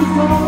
for